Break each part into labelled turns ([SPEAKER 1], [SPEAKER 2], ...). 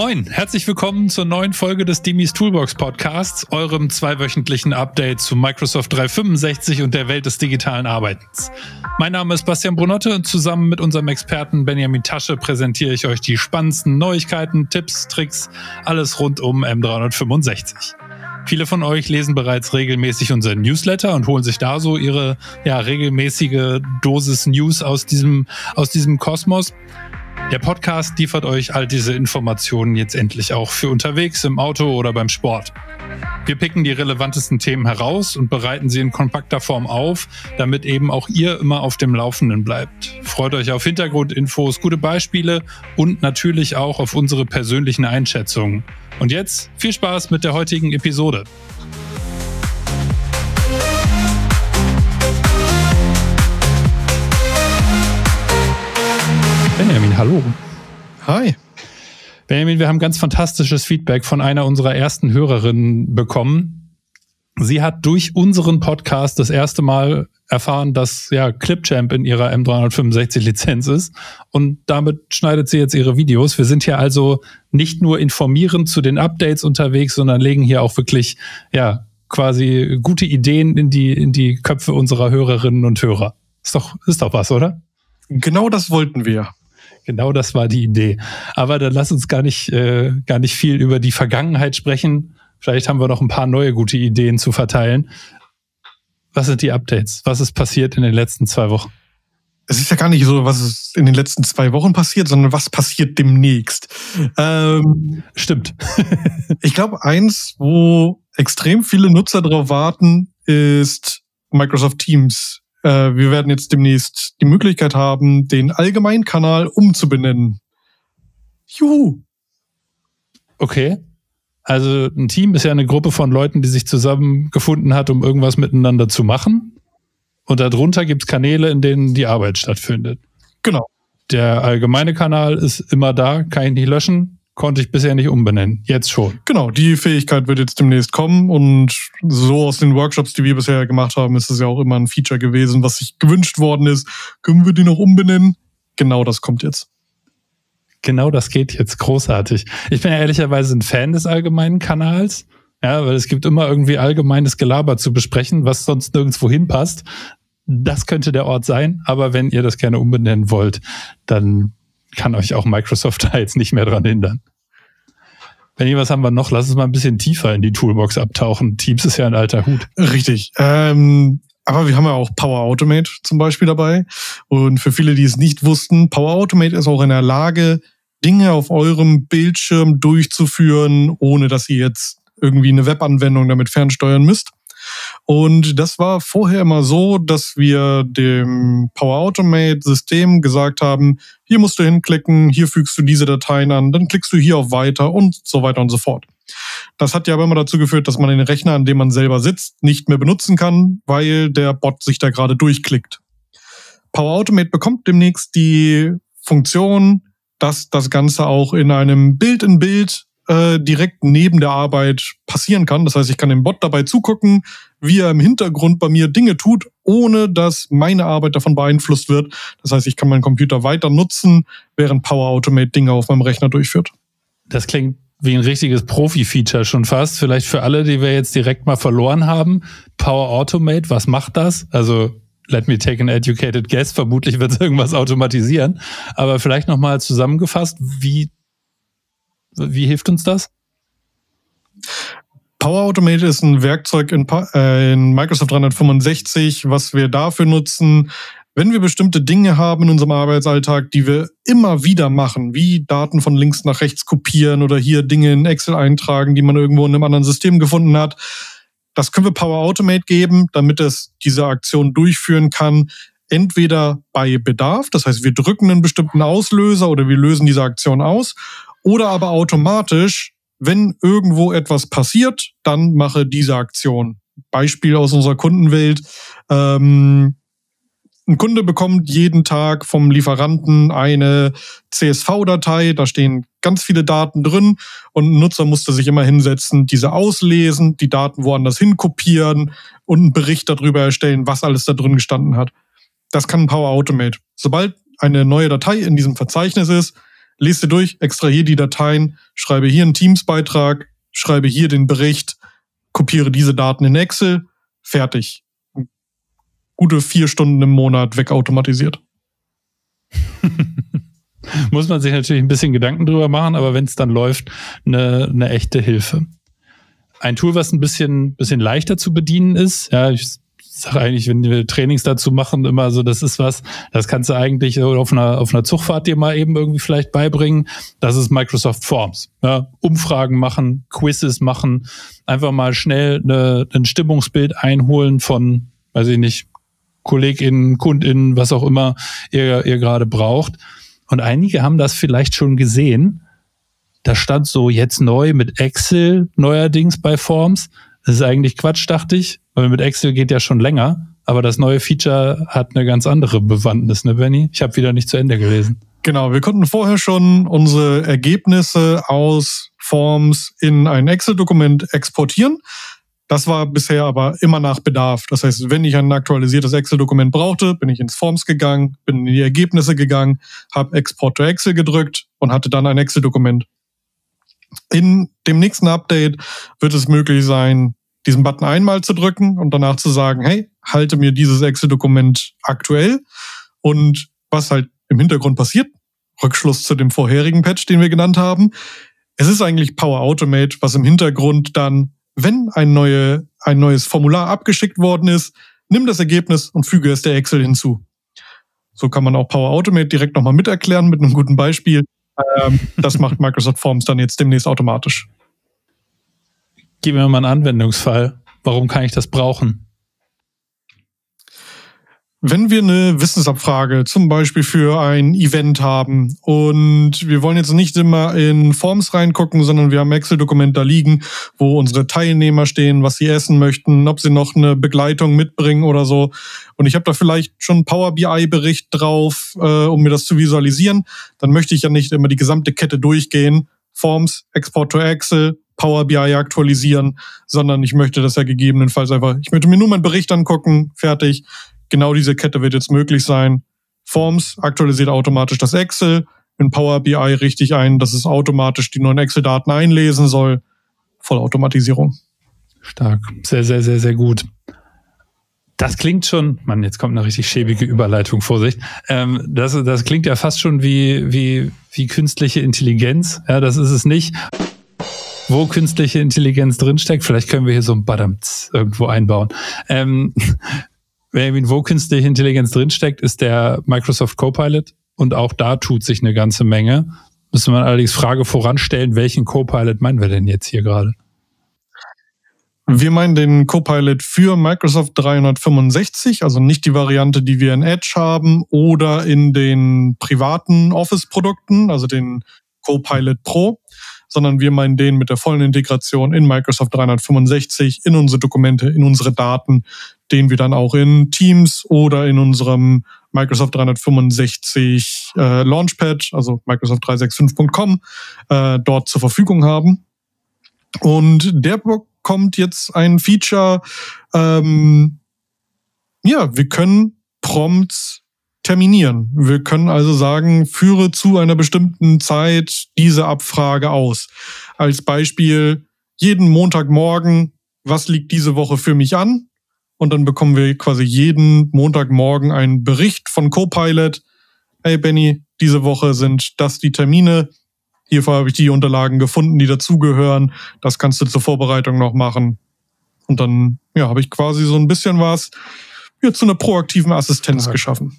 [SPEAKER 1] Moin, herzlich willkommen zur neuen Folge des Demis Toolbox Podcasts, eurem zweiwöchentlichen Update zu Microsoft 365 und der Welt des digitalen Arbeitens. Mein Name ist Bastian Brunotte und zusammen mit unserem Experten Benjamin Tasche präsentiere ich euch die spannendsten Neuigkeiten, Tipps, Tricks, alles rund um M365. Viele von euch lesen bereits regelmäßig unseren Newsletter und holen sich da so ihre ja, regelmäßige Dosis News aus diesem, aus diesem Kosmos. Der Podcast liefert euch all diese Informationen jetzt endlich auch für unterwegs, im Auto oder beim Sport. Wir picken die relevantesten Themen heraus und bereiten sie in kompakter Form auf, damit eben auch ihr immer auf dem Laufenden bleibt. Freut euch auf Hintergrundinfos, gute Beispiele und natürlich auch auf unsere persönlichen Einschätzungen. Und jetzt viel Spaß mit der heutigen Episode. Benjamin, hallo.
[SPEAKER 2] Hi.
[SPEAKER 1] Benjamin, wir haben ganz fantastisches Feedback von einer unserer ersten Hörerinnen bekommen. Sie hat durch unseren Podcast das erste Mal erfahren, dass ja Clipchamp in ihrer M365 Lizenz ist und damit schneidet sie jetzt ihre Videos. Wir sind hier also nicht nur informierend zu den Updates unterwegs, sondern legen hier auch wirklich ja quasi gute Ideen in die in die Köpfe unserer Hörerinnen und Hörer. Ist doch ist doch was, oder?
[SPEAKER 2] Genau das wollten wir.
[SPEAKER 1] Genau das war die Idee. Aber dann lass uns gar nicht, äh, gar nicht viel über die Vergangenheit sprechen. Vielleicht haben wir noch ein paar neue gute Ideen zu verteilen. Was sind die Updates? Was ist passiert in den letzten zwei Wochen?
[SPEAKER 2] Es ist ja gar nicht so, was ist in den letzten zwei Wochen passiert, sondern was passiert demnächst.
[SPEAKER 1] Ähm, Stimmt.
[SPEAKER 2] ich glaube, eins, wo extrem viele Nutzer drauf warten, ist Microsoft Teams äh, wir werden jetzt demnächst die Möglichkeit haben, den Allgemeinkanal umzubenennen.
[SPEAKER 1] Juhu. Okay. Also ein Team ist ja eine Gruppe von Leuten, die sich zusammengefunden hat, um irgendwas miteinander zu machen. Und darunter gibt es Kanäle, in denen die Arbeit stattfindet.
[SPEAKER 2] Genau.
[SPEAKER 1] Der allgemeine Kanal ist immer da, kann ich nicht löschen konnte ich bisher nicht umbenennen. Jetzt schon.
[SPEAKER 2] Genau, die Fähigkeit wird jetzt demnächst kommen und so aus den Workshops, die wir bisher gemacht haben, ist es ja auch immer ein Feature gewesen, was sich gewünscht worden ist. Können wir die noch umbenennen? Genau das kommt jetzt.
[SPEAKER 1] Genau das geht jetzt großartig. Ich bin ja ehrlicherweise ein Fan des allgemeinen Kanals. Ja, weil es gibt immer irgendwie allgemeines Gelaber zu besprechen, was sonst nirgendwo hinpasst. Das könnte der Ort sein, aber wenn ihr das gerne umbenennen wollt, dann kann euch auch Microsoft da jetzt nicht mehr dran hindern. Wenn ihr was haben wir noch, lass uns mal ein bisschen tiefer in die Toolbox abtauchen. Teams ist ja ein alter Hut.
[SPEAKER 2] Richtig. Ähm, aber wir haben ja auch Power Automate zum Beispiel dabei. Und für viele, die es nicht wussten, Power Automate ist auch in der Lage, Dinge auf eurem Bildschirm durchzuführen, ohne dass ihr jetzt irgendwie eine Webanwendung damit fernsteuern müsst. Und das war vorher immer so, dass wir dem Power Automate System gesagt haben, hier musst du hinklicken, hier fügst du diese Dateien an, dann klickst du hier auf Weiter und so weiter und so fort. Das hat ja aber immer dazu geführt, dass man den Rechner, an dem man selber sitzt, nicht mehr benutzen kann, weil der Bot sich da gerade durchklickt. Power Automate bekommt demnächst die Funktion, dass das Ganze auch in einem Bild-in-Bild äh, direkt neben der Arbeit passieren kann. Das heißt, ich kann dem Bot dabei zugucken, wie er im Hintergrund bei mir Dinge tut, ohne dass meine Arbeit davon beeinflusst wird. Das heißt, ich kann meinen Computer weiter nutzen, während Power Automate Dinge auf meinem Rechner durchführt.
[SPEAKER 1] Das klingt wie ein richtiges Profi-Feature schon fast. Vielleicht für alle, die wir jetzt direkt mal verloren haben. Power Automate, was macht das? Also let me take an educated guess. Vermutlich wird es irgendwas automatisieren. Aber vielleicht nochmal zusammengefasst, wie wie hilft uns das?
[SPEAKER 2] Power Automate ist ein Werkzeug in, äh, in, Microsoft 365, was wir dafür nutzen, wenn wir bestimmte Dinge haben in unserem Arbeitsalltag, die wir immer wieder machen, wie Daten von links nach rechts kopieren oder hier Dinge in Excel eintragen, die man irgendwo in einem anderen System gefunden hat. Das können wir Power Automate geben, damit es diese Aktion durchführen kann. Entweder bei Bedarf, das heißt, wir drücken einen bestimmten Auslöser oder wir lösen diese Aktion aus oder aber automatisch, wenn irgendwo etwas passiert, dann mache diese Aktion. Beispiel aus unserer Kundenwelt. Ähm, ein Kunde bekommt jeden Tag vom Lieferanten eine CSV-Datei, da stehen ganz viele Daten drin und ein Nutzer musste sich immer hinsetzen, diese auslesen, die Daten woanders hinkopieren und einen Bericht darüber erstellen, was alles da drin gestanden hat. Das kann Power Automate. Sobald eine neue Datei in diesem Verzeichnis ist, lese durch, extrahiere die Dateien, schreibe hier einen Teams-Beitrag, schreibe hier den Bericht, kopiere diese Daten in Excel, fertig. Gute vier Stunden im Monat wegautomatisiert.
[SPEAKER 1] Muss man sich natürlich ein bisschen Gedanken drüber machen, aber wenn es dann läuft, eine, eine echte Hilfe. Ein Tool, was ein bisschen, bisschen leichter zu bedienen ist, ja, ich sage eigentlich, wenn wir Trainings dazu machen, immer so, das ist was, das kannst du eigentlich auf einer, auf einer Zugfahrt dir mal eben irgendwie vielleicht beibringen. Das ist Microsoft Forms. Ja, Umfragen machen, Quizzes machen, einfach mal schnell eine, ein Stimmungsbild einholen von, weiß ich nicht, KollegInnen, KundInnen, was auch immer ihr, ihr gerade braucht. Und einige haben das vielleicht schon gesehen. Da stand so jetzt neu mit Excel neuerdings bei Forms. Das ist eigentlich Quatsch, dachte ich, weil mit Excel geht ja schon länger. Aber das neue Feature hat eine ganz andere Bewandtnis, ne, Benny? Ich habe wieder nicht zu Ende gelesen.
[SPEAKER 2] Genau, wir konnten vorher schon unsere Ergebnisse aus Forms in ein Excel-Dokument exportieren. Das war bisher aber immer nach Bedarf. Das heißt, wenn ich ein aktualisiertes Excel-Dokument brauchte, bin ich ins Forms gegangen, bin in die Ergebnisse gegangen, habe Export to Excel gedrückt und hatte dann ein Excel-Dokument. In dem nächsten Update wird es möglich sein, diesen Button einmal zu drücken und danach zu sagen, hey, halte mir dieses Excel-Dokument aktuell. Und was halt im Hintergrund passiert, Rückschluss zu dem vorherigen Patch, den wir genannt haben, es ist eigentlich Power Automate, was im Hintergrund dann wenn ein, neue, ein neues Formular abgeschickt worden ist, nimm das Ergebnis und füge es der Excel hinzu. So kann man auch Power Automate direkt nochmal miterklären mit einem guten Beispiel. Ähm, das macht Microsoft Forms dann jetzt demnächst automatisch.
[SPEAKER 1] Gib mir mal einen Anwendungsfall. Warum kann ich das brauchen?
[SPEAKER 2] Wenn wir eine Wissensabfrage zum Beispiel für ein Event haben und wir wollen jetzt nicht immer in Forms reingucken, sondern wir haben Excel-Dokument da liegen, wo unsere Teilnehmer stehen, was sie essen möchten, ob sie noch eine Begleitung mitbringen oder so. Und ich habe da vielleicht schon einen Power BI-Bericht drauf, äh, um mir das zu visualisieren. Dann möchte ich ja nicht immer die gesamte Kette durchgehen. Forms, Export to Excel, Power BI aktualisieren, sondern ich möchte das ja gegebenenfalls einfach, ich möchte mir nur meinen Bericht angucken, fertig Genau diese Kette wird jetzt möglich sein. Forms aktualisiert automatisch das Excel, in Power BI richtig ein, dass es automatisch die neuen Excel-Daten einlesen soll. Vollautomatisierung.
[SPEAKER 1] Stark. Sehr, sehr, sehr, sehr gut. Das klingt schon, Mann, jetzt kommt eine richtig schäbige Überleitung, Vorsicht. Ähm, das, das klingt ja fast schon wie, wie, wie künstliche Intelligenz. Ja, das ist es nicht. Wo künstliche Intelligenz drinsteckt, vielleicht können wir hier so ein Badamts irgendwo einbauen. Ähm, wo künstliche Intelligenz drinsteckt, ist der Microsoft Copilot. Und auch da tut sich eine ganze Menge. Müssen wir allerdings Frage voranstellen, welchen Copilot meinen wir denn jetzt hier gerade?
[SPEAKER 2] Wir meinen den Copilot für Microsoft 365, also nicht die Variante, die wir in Edge haben oder in den privaten Office-Produkten, also den Copilot Pro, sondern wir meinen den mit der vollen Integration in Microsoft 365, in unsere Dokumente, in unsere Daten, den wir dann auch in Teams oder in unserem Microsoft 365 äh, Launchpad, also Microsoft365.com, äh, dort zur Verfügung haben. Und der bekommt jetzt ein Feature, ähm, ja, wir können Prompts terminieren. Wir können also sagen, führe zu einer bestimmten Zeit diese Abfrage aus. Als Beispiel, jeden Montagmorgen, was liegt diese Woche für mich an? Und dann bekommen wir quasi jeden Montagmorgen einen Bericht von Copilot. Hey Benny, diese Woche sind das die Termine. Hierfür habe ich die Unterlagen gefunden, die dazugehören. Das kannst du zur Vorbereitung noch machen. Und dann ja, habe ich quasi so ein bisschen was ja, zu einer proaktiven Assistenz geschaffen.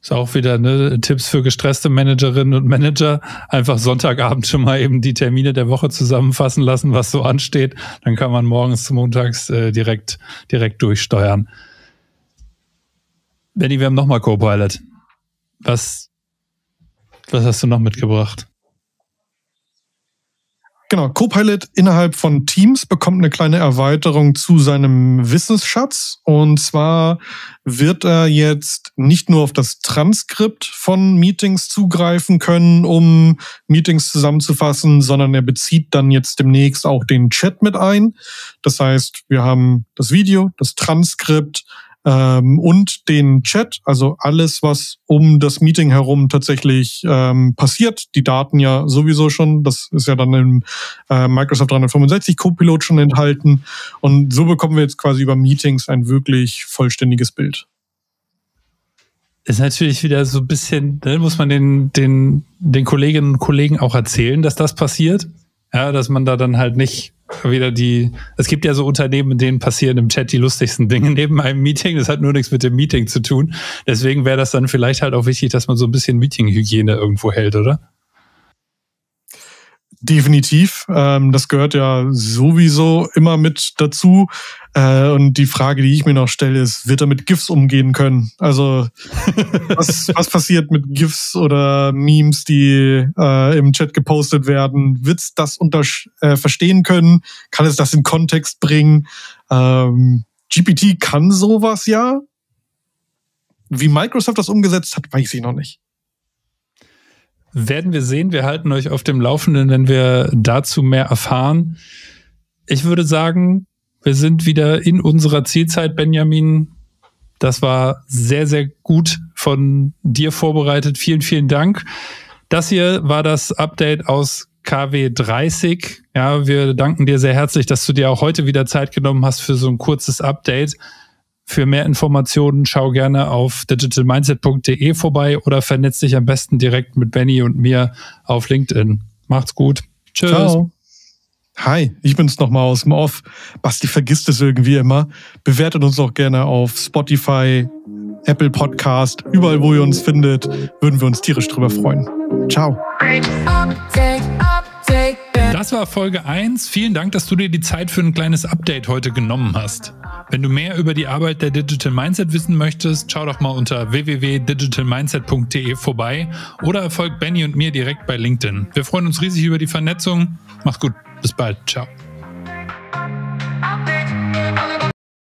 [SPEAKER 1] Ist auch wieder ne, Tipps für gestresste Managerinnen und Manager. Einfach Sonntagabend schon mal eben die Termine der Woche zusammenfassen lassen, was so ansteht. Dann kann man morgens Montags äh, direkt, direkt durchsteuern. Benny, wir haben nochmal Copilot. Was, was hast du noch mitgebracht?
[SPEAKER 2] Genau, Copilot innerhalb von Teams bekommt eine kleine Erweiterung zu seinem Wissensschatz. Und zwar wird er jetzt nicht nur auf das Transkript von Meetings zugreifen können, um Meetings zusammenzufassen, sondern er bezieht dann jetzt demnächst auch den Chat mit ein. Das heißt, wir haben das Video, das Transkript, ähm, und den Chat, also alles, was um das Meeting herum tatsächlich ähm, passiert. Die Daten ja sowieso schon, das ist ja dann im äh, Microsoft 365 Copilot schon enthalten. Und so bekommen wir jetzt quasi über Meetings ein wirklich vollständiges Bild
[SPEAKER 1] ist natürlich wieder so ein bisschen, ne, muss man den, den, den Kolleginnen und Kollegen auch erzählen, dass das passiert. Ja, dass man da dann halt nicht wieder die, es gibt ja so Unternehmen, in denen passieren im Chat die lustigsten Dinge neben einem Meeting. Das hat nur nichts mit dem Meeting zu tun. Deswegen wäre das dann vielleicht halt auch wichtig, dass man so ein bisschen Meeting-Hygiene irgendwo hält, oder?
[SPEAKER 2] Definitiv. Ähm, das gehört ja sowieso immer mit dazu. Äh, und die Frage, die ich mir noch stelle, ist, wird er mit GIFs umgehen können? Also, was, was passiert mit GIFs oder Memes, die äh, im Chat gepostet werden? Wird es das äh, verstehen können? Kann es das in Kontext bringen? Ähm, GPT kann sowas ja. Wie Microsoft das umgesetzt hat, weiß ich noch nicht.
[SPEAKER 1] Werden wir sehen. Wir halten euch auf dem Laufenden, wenn wir dazu mehr erfahren. Ich würde sagen, wir sind wieder in unserer Zielzeit, Benjamin. Das war sehr, sehr gut von dir vorbereitet. Vielen, vielen Dank. Das hier war das Update aus KW 30. Ja, wir danken dir sehr herzlich, dass du dir auch heute wieder Zeit genommen hast für so ein kurzes Update. Für mehr Informationen schau gerne auf digitalmindset.de vorbei oder vernetz dich am besten direkt mit Benny und mir auf LinkedIn. Macht's gut. Tschüss. Ciao.
[SPEAKER 2] Hi, ich bin's nochmal aus dem Off. Basti vergisst es irgendwie immer. Bewertet uns auch gerne auf Spotify, Apple Podcast, überall, wo ihr uns findet, würden wir uns tierisch drüber freuen. Ciao.
[SPEAKER 1] Das war Folge 1. Vielen Dank, dass du dir die Zeit für ein kleines Update heute genommen hast. Wenn du mehr über die Arbeit der Digital Mindset wissen möchtest, schau doch mal unter www.digitalmindset.de vorbei oder folg Benny und mir direkt bei LinkedIn. Wir freuen uns riesig über die Vernetzung. Mach's gut. Bis bald. Ciao.